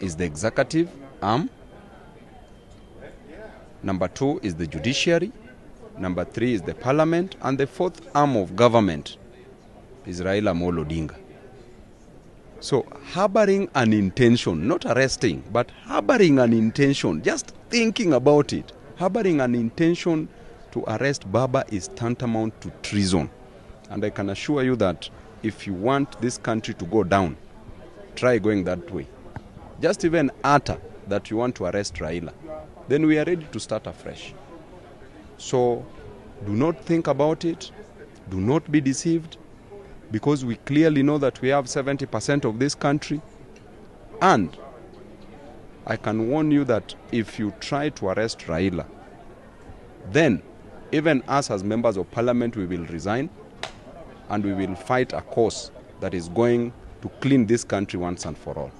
executive arm. Number two is the judiciary. Number three is the parliament. And the fourth arm of government is Raila Amolo Odinga. So, harboring an intention, not arresting, but harboring an intention, just thinking about it, harboring an intention to arrest Baba is tantamount to treason. And I can assure you that if you want this country to go down, try going that way. Just even utter that you want to arrest Raila, then we are ready to start afresh. So, do not think about it, do not be deceived because we clearly know that we have 70% of this country. And I can warn you that if you try to arrest Raila, then even us as members of parliament, we will resign and we will fight a cause that is going to clean this country once and for all.